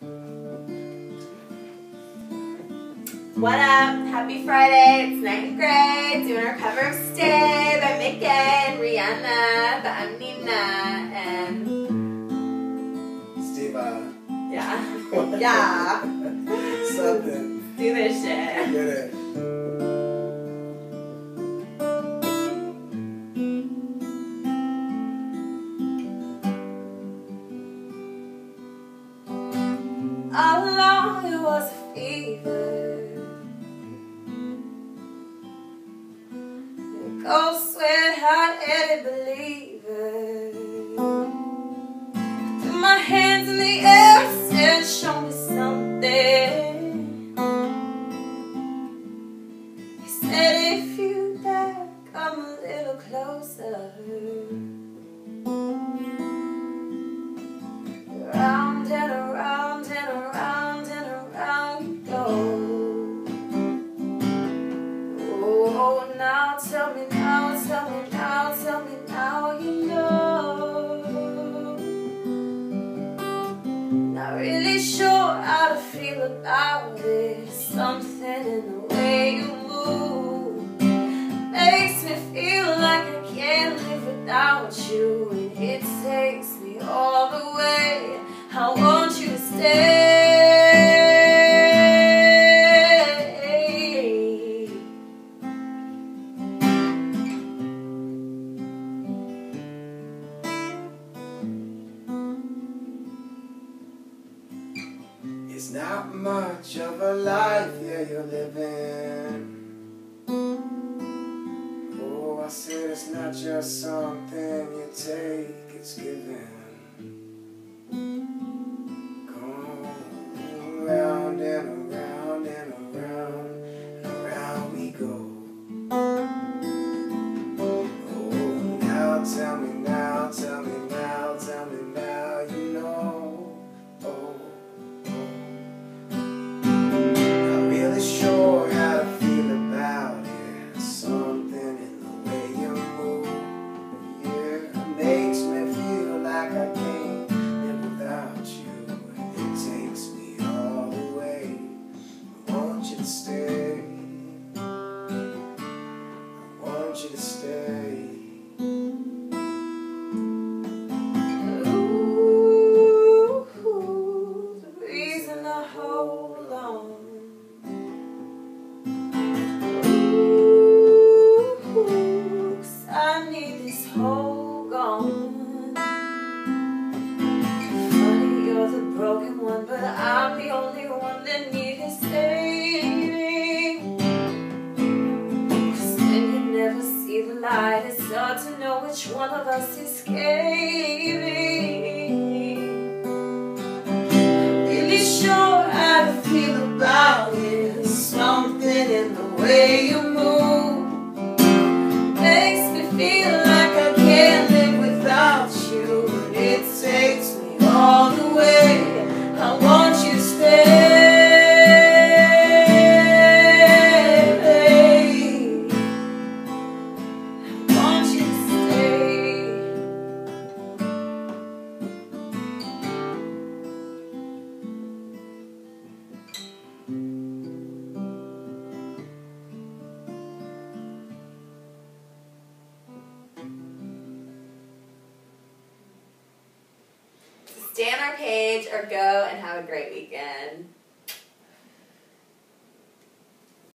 What up? Happy Friday. It's and Grae doing our cover of Stay by Mika and Rihanna, but I'm Nina and Steve, uh, yeah. yeah. something. Do this shit. Get it. Fever. Cold sweat, hot-headed believer. Threw my hands in the air, said, "Show me something." He said, "If you dare, come a little closer." Now tell me now, tell me now, tell me now you know. Not really sure how to feel about it. Something in the way you move makes me feel like I can't live without you, It's not much of a life, yeah, you're living. Oh, I said it's not just something you take, it's given. Go around and around and around and around we go. Oh, now to stay. I want you to stay. Ooh, the reason I hold on. I need this you're the broken one, but I'm the only one that needs which one of us is caving. Really sure how to feel about it. Something in the way you On our page or go and have a great weekend.